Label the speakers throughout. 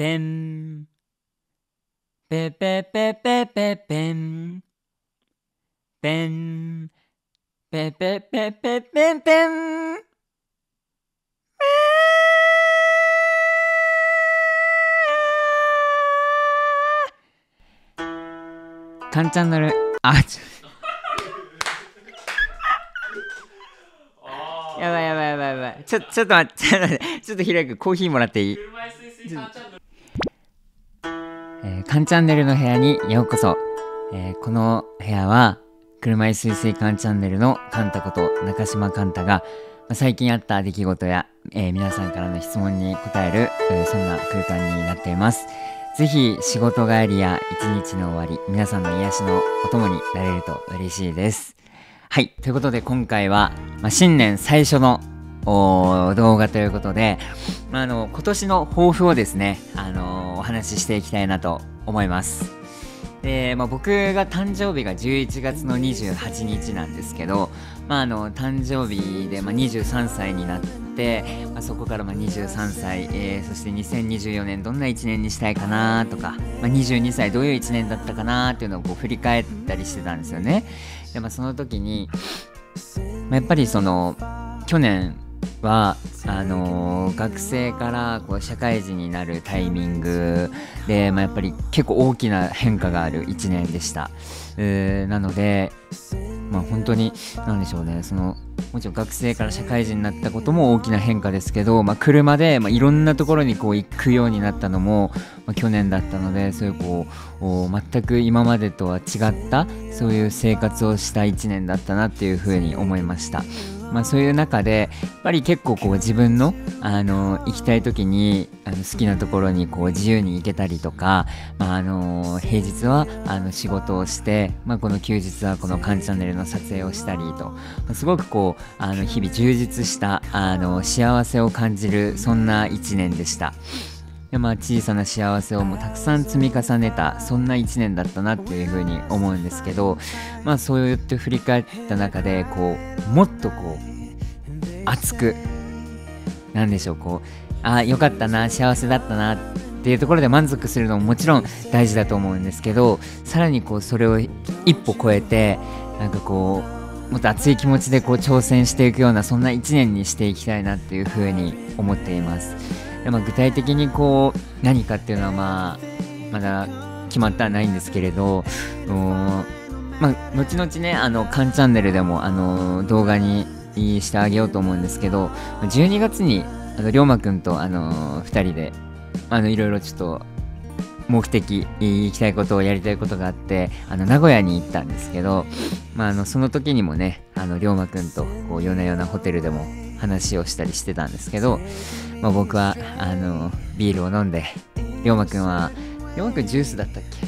Speaker 1: ペン。ペペペペペペン。ペン。ペペペペペンペン。カンチャンネル。あちょ。やばいやばいやばいやばい。ちょちょっと待ってちょっと待って。ちょっとひろやくコーヒーもらっていい？えー、カンチャンネルの部屋にようこそ、えー、この部屋は車椅子水水カンチャンネルのカンタこと中島カンタが最近あった出来事や、えー、皆さんからの質問に答える、えそんな空間になっています。ぜひ仕事帰りや一日の終わり皆さんの癒しのお供になれると嬉しいです。はい。ということで今回は、まあ、新年最初の動画ということで、まあ、あの今年の抱負をですね、あのお話ししていきたいなと思います。で、まあ、僕が誕生日が11月の28日なんですけど、まあ、あの誕生日で、まあ、23歳になって、まあ、そこからまあ23歳、えー、そして2024年どんな1年にしたいかなとか、まあ、22歳どういう1年だったかなっていうのをこう振り返ったりしてたんですよね。で、まあ、その時に、まあ、やっぱりその去年はあのー、学生からこう社会人になるタイミングで、まあ、やっぱり結構大きな変化がある1年でした。なので、まあ、本当に何でしょうねそのもちろん学生から社会人になったことも大きな変化ですけど、まあ、車で、まあ、いろんなところにこう行くようになったのも、まあ、去年だったのでそういうこう全く今までとは違ったそういう生活をした1年だったなっていうふうに思いました。まあ、そういう中でやっぱり結構こう自分のあの行きたい時にあの好きなところにこう自由に行けたりとか、まあ、あの平日はあの仕事をして、まあ、この休日はこの「カンチャンネル」の撮影をしたりとますごくこうあの日々充実したあの幸せを感じるそんな1年でした。まあ、小さな幸せをもうたくさん積み重ねたそんな1年だったなっていうふうに思うんですけど、まあ、そうやって振り返った中でこうもっとこう熱くなんでしょうこうあよかったな幸せだったなっていうところで満足するのももちろん大事だと思うんですけどさらにこうそれを一歩超えてなんかこうもっと熱い気持ちでこう挑戦していくようなそんな1年にしていきたいなっていうふうに思っています。でも具体的にこう何かっていうのはまあまだ決まってはないんですけれどまあ後々ねあのカンチャンネルでもあの動画にしてあげようと思うんですけど12月にあの龍馬くんとあの2人であのいろいろちょっと目的行きたいことをやりたいことがあってあの名古屋に行ったんですけど、まあ、あのその時にもねあの龍馬くんとこう夜な夜なホテルでも話をしたりしてたんですけどまあ、僕はあのビールを飲んで龍馬くんは龍馬くんジュースだったっけ？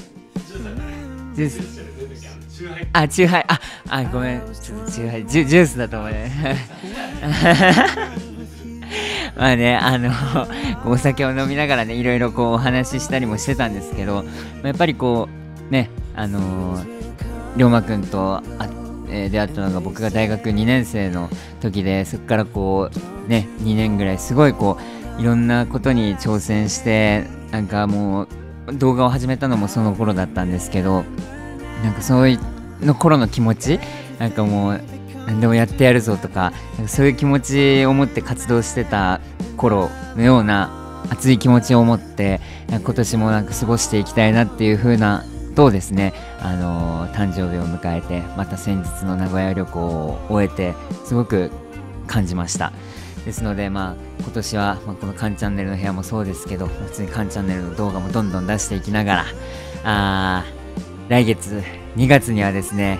Speaker 1: ジュースあ、チューハイ、あ、あ、ごめん、ちょっとチューハイ、ジュジュースだと思うね。まあね、あの、お酒を飲みながらね、いろいろこうお話ししたりもしてたんですけど、やっぱりこう、ね、あの、龍馬くんと会っえ、出会ったのが僕が大学2年生の時でそこからこうね2年ぐらいすごいこういろんなことに挑戦してなんかもう動画を始めたのもその頃だったんですけどなんかそういうの頃の気持ち？なんかもう何でもやってやるぞとかそういう気持ちを持って活動してた頃のような熱い気持ちを持って今年もなんか過ごしていきたいなっていう風なとですね、あのー、誕生日を迎えてまた先日の名古屋旅行を終えてすごく感じました。ですのでまあ今年は、まあ、このカンチャンネルの部屋もそうですけど普通にカンチャンネルの動画もどんどん出していきながらあ来月2月にはですね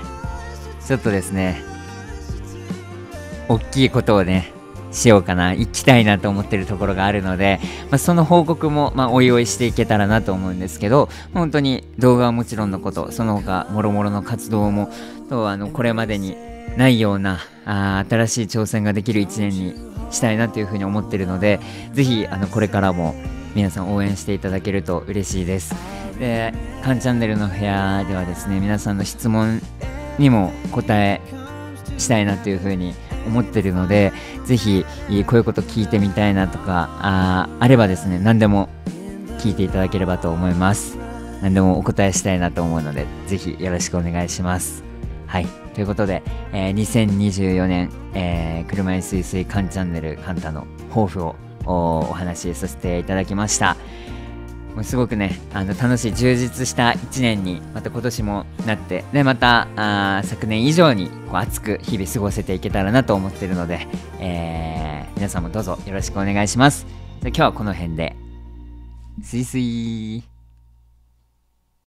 Speaker 1: ちょっとですね大きいことをねしようかな、行きたいなと思ってるところがあるので、まあ、その報告も、まあ、おいおいしていけたらなと思うんですけど、本当に動画はもちろんのこと、その他、もろもろの活動も、と、あの、これまでにないような、あ新しい挑戦ができる一年にしたいなというふうに思ってるので、ぜひ、あの、これからも皆さん応援していただけると嬉しいです。で、カンチャンネルの部屋ではですね、皆さんの質問にも答えしたいなというふうに思ってるので、ぜひ、こういうこと聞いてみたいなとか、ああればですね、何でも聞聞いていただければと思います。何でもお答えしたいなと思うのでぜひよろしくお願いします。はい。ということで、えー、2024年、えー、車いすいすいカンチャンネルカンタの抱負をお話しさせていただきました。もうすごくねあの楽しい充実した1年にまた今年もなってでまたあ昨年以上にこう熱く日々過ごせていけたらなと思っているので、えー、皆さんもどうぞよろしくお願いします。じゃ今日はこの辺で。スイスイ。